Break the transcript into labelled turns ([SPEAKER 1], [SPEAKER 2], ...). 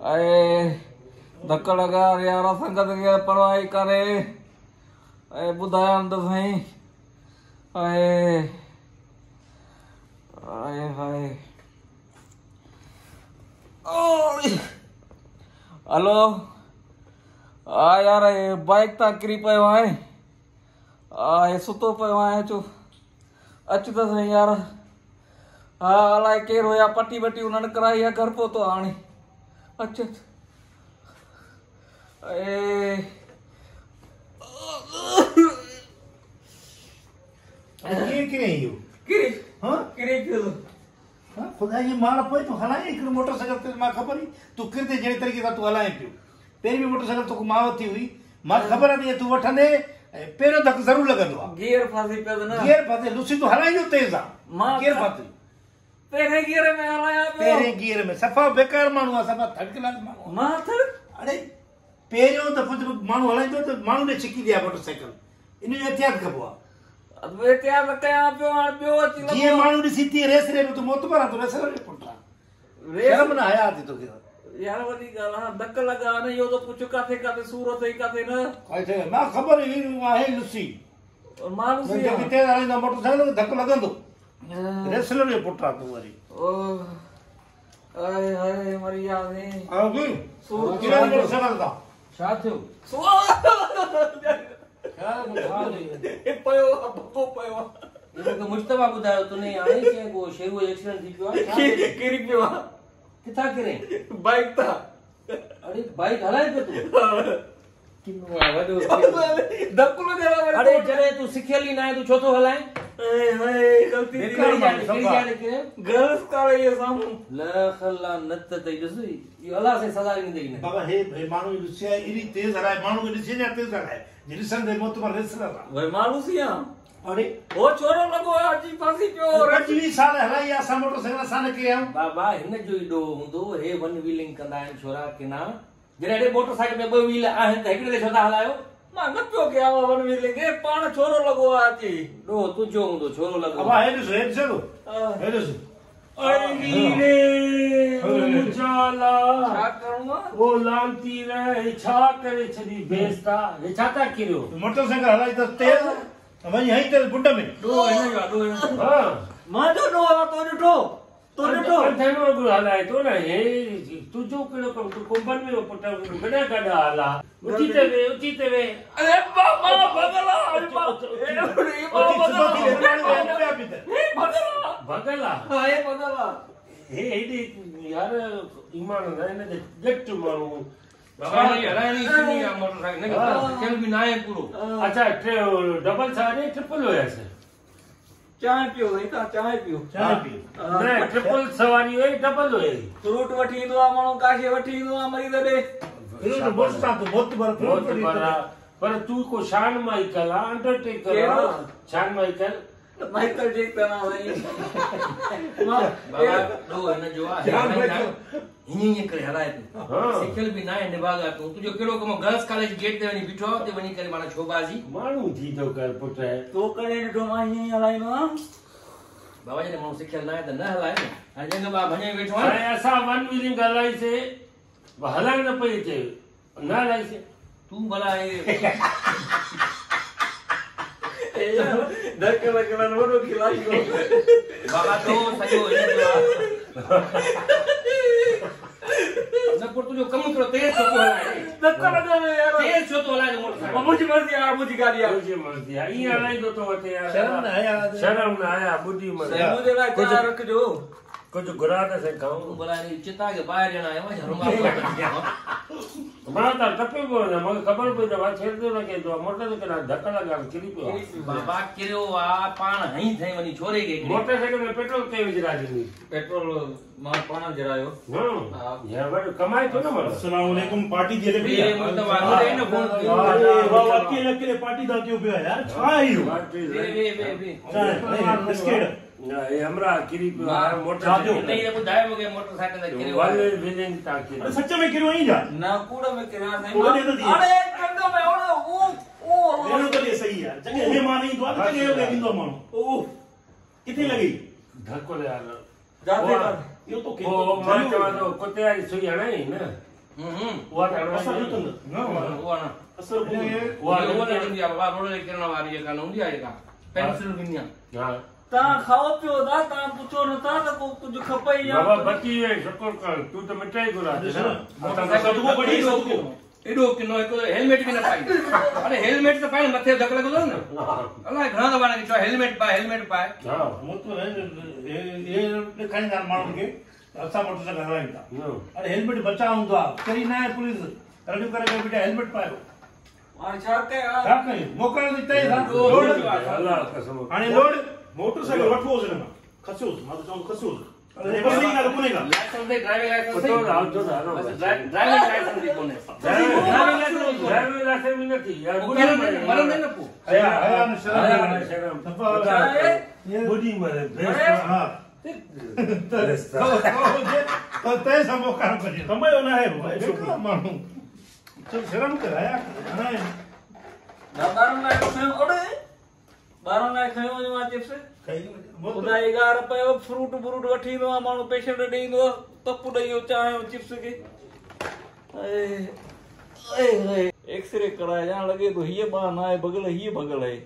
[SPEAKER 1] ऐं धक लॻा यार संगत खे परवाही करे। ऐं ॿुधायनि त साईं हाय हाय ओय। हलो। हा यार हे बाइक तां किरी पियो आहे हा। हे सुतो पियो आहे चो अच त साईं यार। हा अलाए केरु हुया पटी वटी उन्हनि कराई आहे घर पहुतो हाणे اچ اچ
[SPEAKER 2] اي ڪيئن ڪري اهو
[SPEAKER 1] ڪري
[SPEAKER 2] هان؟
[SPEAKER 1] ڪري پيو
[SPEAKER 2] هان، خدا جي مال پوءِ تون هلائي هڪڙو موٽر سائيڪل تي مان خبر ئي تون ڪرتي جهڙي طريقي سان تون هلائي پيو پهرين به موٽر سائيڪل توکي مان ورتي هئي مان خبر آهي تون وٺندي پهريون ڌڪ ضرور لڳندو
[SPEAKER 1] آهي گير ڦاسي پيو ته نه
[SPEAKER 2] گير فاٿي لسي تون هلائيندو تيز آهي
[SPEAKER 1] مان گير ته-
[SPEAKER 2] فاٿي
[SPEAKER 1] پهرين گير ۾ هلايان پيو پهرين
[SPEAKER 2] گير ۾ صفا بيڪار ماڻهو آهي صفا ٿڊڪلاس ماڻهو آهي
[SPEAKER 1] مان ٿڙ
[SPEAKER 2] اڙي پهريون دفعو جيڪو ماڻهو هلائيندو ته ماڻهو ڏي ڇڪي ڏيان موٽر سائيڪل ان جو احتياط ڪبو آهي
[SPEAKER 1] احتياط ڪيان پيو هاڻي ٻيو اچي. جيئن
[SPEAKER 2] ماڻهو ڏسي تيئن ريس ري تون موتبر آهي تون ريس ري پٽ آهي
[SPEAKER 1] ريس- شرم
[SPEAKER 2] نه آيا ٿي توکي
[SPEAKER 1] يار وڏي ڳالهه آهي ڌڪ لڳا نه اهو ته پڇ ڪٿي ڪٿي سورت ئي ڪٿي
[SPEAKER 2] نه مان خبر ئي آهي لسي
[SPEAKER 1] ماڻهو آهي.
[SPEAKER 2] ڪٿي هلائيندا موٽر سائيڪل ڌڪ لڳندو
[SPEAKER 1] रेसलर
[SPEAKER 2] ये पुटरा तुम्हारी
[SPEAKER 1] अरे अरे मरी यादें
[SPEAKER 2] आओगी
[SPEAKER 1] कितना नंबर
[SPEAKER 3] से
[SPEAKER 2] लगता
[SPEAKER 4] साथ हो
[SPEAKER 1] सो
[SPEAKER 2] क्या मुझे
[SPEAKER 1] पयो बब्बो पयो।
[SPEAKER 4] तो मुश्तबा बुधायो तूने आने से को? शेर वो एक्सीडेंट थी पियो
[SPEAKER 1] किरी? पियो
[SPEAKER 4] किथा किरे
[SPEAKER 1] बाइक था।
[SPEAKER 4] अरे बाइक हलाए पे तू? किन वाला जो
[SPEAKER 1] दबकुलो देवा अरे जरे
[SPEAKER 4] तू सिखियली ना है तू छोतो हलाए?
[SPEAKER 1] هاءِ هاءِ غلطي ڪهڙي ڪري
[SPEAKER 4] جاني- ڪهڙي جاني ڪري؟
[SPEAKER 1] گرلس ڪالي جي سامهون
[SPEAKER 4] لک الله نه ته ٿئي ڏس اهو الله سان سزا ڏيندئي نه
[SPEAKER 2] بابا هي هي ماڻهو جي لسي آهي ايڏي تيز هلائي ماڻهو کي ڏسي جا تيز هلائي جي ڏسندي موتبر ريسلر آهي
[SPEAKER 1] ڀئي ماڻهو سي آهي
[SPEAKER 2] اري
[SPEAKER 1] هو ڇورو لڳو آهي اچي ڦاسي پيو پنجويهه
[SPEAKER 2] سال هلائي آهي اسان موٽر سائيڪل اسان نه ڪيا آهيون
[SPEAKER 4] بابا هن جو ئي ڏوهه هوندو هي ون وهيلنگ ڪندا آهن ڇورا ڪه نه جڏهن موٽر سائيڪل ۾ ٻه وهيل آهن ته هڪڙي تي ڇو ٿا هلايو
[SPEAKER 1] مان نه پيو ڪيان ون ملينگي پاڻ ڇورو لڳو آهي اچي
[SPEAKER 4] ڏوهه تنهنجو هوندو ڇورو لڳو بابا
[SPEAKER 2] هي ڏس هي. ڏسو
[SPEAKER 1] ها.
[SPEAKER 2] هي. ڏس
[SPEAKER 3] مجالا ڇا
[SPEAKER 1] ڪرڻو آهي
[SPEAKER 3] او لانتي رهي ڇا ڪري ڇڏي بيستا. هي ڇا ٿا ڪريو
[SPEAKER 2] موٽر سائيڪل هلائي ته تيز وڃي هئي تيز بڊ ۾.
[SPEAKER 4] ڏوهه هن جو جو.
[SPEAKER 3] ها.
[SPEAKER 1] منهنجو ڏوهه آهي تو ڏٺو تو ڏٺو
[SPEAKER 3] ڪنٺي ۾ ڳڙ هلائي ٿو نه هي تنهنجو ڪهڙو ڪم تون ڪنڀن ۾ پٽ گڏا گڏا هلا اچي تي وي اچي تي وي
[SPEAKER 1] اري بابا ڀگلا اري بابا هي بابا ڀگلا هي ڀگلا
[SPEAKER 3] ڀڳل آهي
[SPEAKER 1] هاءِ ڀگلا
[SPEAKER 3] هي هيڏي يار ايمان نه هن تي جٽ ماڻهو بابا هي
[SPEAKER 4] هلائڻي ٿيندي آهي موٽر سائيڪل ها. سکيل به نه آهي پورو
[SPEAKER 3] اڇا ٽي ڊبل ڇا ڏي ٽرپل هيس
[SPEAKER 1] चांहि पियो साईं तव्हां चांहि पियो
[SPEAKER 2] चांहि पी
[SPEAKER 1] न
[SPEAKER 3] ट्रिपल सवारी हुई डबल हुई
[SPEAKER 1] फ्रूट वठी ईंदो आहे माण्हू काशे वठी ईंदो आहे मरीज़ ॾे
[SPEAKER 3] इहो त बोस
[SPEAKER 2] था तूं बहुत बर बहुत बड़ा
[SPEAKER 3] पर तू को शान माइकल आहे अंडरटेकर कहिड़ो? आहे शान
[SPEAKER 1] مائيڪل جي طرح سائين مان بابا
[SPEAKER 4] ڏو هن جو آهي مائيڪل. هيئن هيئن ڪري هلائي تون
[SPEAKER 3] هان.
[SPEAKER 4] سکيل به نه آهي نڀاگا تون تنهنجو ڪهڙو ڪم گرلس ڪاليج گيٽ تي وڃي بيٺو آهي اتي وڃي ڪري معنيٰ ڇوباجي
[SPEAKER 3] ماڻهو ٿي ٿو ڪر پٽ
[SPEAKER 1] تو ڪري ڏٺو مان هيئن ئي هلائيندو آهيان
[SPEAKER 4] بابا جڏهن ماڻهو سکيل نه آهي ته نه هلائي نه هاڻي جنگ بابا ڀڃي ويٺو هاڻي
[SPEAKER 3] آهي اسان ون وهيلنگ هلائيسين هلڻ نه پئي اچي نه هلائيسين
[SPEAKER 4] تون ڀلا
[SPEAKER 1] کلائي بابا تو سڄو هن جو آهي
[SPEAKER 4] نه پٽ تنهنجو ڪم ڪهڙو تيز ڇو ٿو هلائي
[SPEAKER 1] ڌڪ لڳڻ يار تيز
[SPEAKER 4] ڇو ٿو هلائي موٽر سائيڪل
[SPEAKER 1] منهنجي مرضي آهي منهنجي گاڏي آهي
[SPEAKER 3] تنهنجي مرضي آهي ائين هلائيندو تو وٺي يار شرم
[SPEAKER 2] نه آيا شرم
[SPEAKER 3] نه آيا ٻڌي مرضي
[SPEAKER 2] منهنجي
[SPEAKER 1] لاءِ چانهه رکجو
[SPEAKER 3] कुझु त सही तूं खाऊं
[SPEAKER 4] भला हिन चिता खे ॿाहिरि ॾियण आयो आहे ॾियाँ?
[SPEAKER 3] माँ त टपे पियो वञा मूंखे ख़बर पई त माँ छेड़ंदो न कंदो आहे मोटरसाइकिल आहे धक लॻा किरी पियो आहे
[SPEAKER 1] बाबा
[SPEAKER 4] किरियो आहे पाण हई थई वञी छोरे खे हिकिड़े।
[SPEAKER 3] मोटरसाइकिल में पेट्रोल कई विझरा ॾिनी
[SPEAKER 1] पेट्रोल माँ पाण जरायो
[SPEAKER 3] हा यार वॾो कमाए थो न माण्हू
[SPEAKER 5] अस्सलाम वालेकुम पार्टी जे ॿिए लिए
[SPEAKER 4] मुश्तबा मूंखे हिन फ़ोन कयो। हा, वाह अकेले
[SPEAKER 5] अकेले पार्टी था क्यों पियो यार छा आहे इहो
[SPEAKER 3] वे, वे,
[SPEAKER 4] वे।
[SPEAKER 5] चांहि बिस्किट।
[SPEAKER 3] એ હમરા કિરી મોટર નહીં
[SPEAKER 4] બધાય મગે મોટરસાઇકલ દે કિરી વાલે
[SPEAKER 3] વિજન તા કિરી અરે
[SPEAKER 5] સચ્ચે મે કિરી અહીં જા
[SPEAKER 1] ના કૂડા મે કિરા નહીં ઓડે તો દી અરે કર દો મે ઓડે ઓ ઓ મેરો તો ये
[SPEAKER 5] सही यार जगह ये माँ नहीं दुआ तो ये ले बिंदो मानो
[SPEAKER 1] ओ
[SPEAKER 5] कितनी लगी?
[SPEAKER 3] धक्को ले यार
[SPEAKER 1] जाते पर
[SPEAKER 5] यो तो के ओ तो- माँ चवानो
[SPEAKER 3] कुत्ते आई सुई है नहीं ना?
[SPEAKER 4] हम्म
[SPEAKER 3] वो तो असर तो
[SPEAKER 5] ना वो
[SPEAKER 4] तो ना
[SPEAKER 5] असर
[SPEAKER 3] वो वो ना।
[SPEAKER 4] इंडिया बाबा रोड ले किरण वाली का ना इंडिया का पेंसिल बिनिया
[SPEAKER 3] हाँ।
[SPEAKER 1] توهان کائو پيو ٿا توهان پڇو نٿا ته ڪو ڪجهه کپي يا بابا بچي
[SPEAKER 3] وئي شڪر ڪر تون ته مٽائي گهرا نه، سدگو پڙهي
[SPEAKER 4] ايڏو سدگو. ايڏو ڪنو هڪ هيلميٽ به نه پائي اري هيلميٽ ته پائي مٿي ڌڪ لڳندو نه الائي گهڻا دفعا هاڻي چيو هيلميٽ پائي هيلميٽ پائي
[SPEAKER 3] ها
[SPEAKER 2] مون ته هي ڏيکاريندا آهن ماڻهن کي ته اسان موٽر سائيڪل هلايون ٿا. اري هيلميٽ بچاءُ هوندو آهي چري نه آهي پوليس رجو ڪري ڪري بيٽا هيلميٽ پايو
[SPEAKER 1] هاڻي ڇا ڪيان ڇا
[SPEAKER 2] ڪيون موڪلڻ جي ٿئي لوڊ لوڊ جو
[SPEAKER 3] آهي. الله قسم هاڻي
[SPEAKER 2] لوڊ
[SPEAKER 5] موٽر سائيڪل وٺوس هن کان کسيوس مان ته چوان ٿو کسيوس
[SPEAKER 2] اري بس ئي
[SPEAKER 5] ڳالهه ڪونهي ڪا
[SPEAKER 4] لائسنس تي ڊرائيونگ لائسنس پڇو ته حال ڇو ته هلو بس بس. ڊرائي- ڊرائيونگ لائسنس ئي ڪونهي ڊرائيونگ لائسنس ئي ڪونهي
[SPEAKER 3] ڊرائيونگ لائسنس به نٿي يار مرندي مرندي
[SPEAKER 4] نه
[SPEAKER 3] شرم
[SPEAKER 1] نه ٻارن لاءِ کيو وڃو آهي چپس؟ فروٽ بروٽ وٺي ايندو آهي ماڻهو پيشنٽ ڏيئي ايندو آهي ٽپ ڏيئي چانهه چپس کي. ايڪسري ڪرائي ڄڻ لڳي ٿو هيءَ ٻار نه آهي هيءَ بغل آهي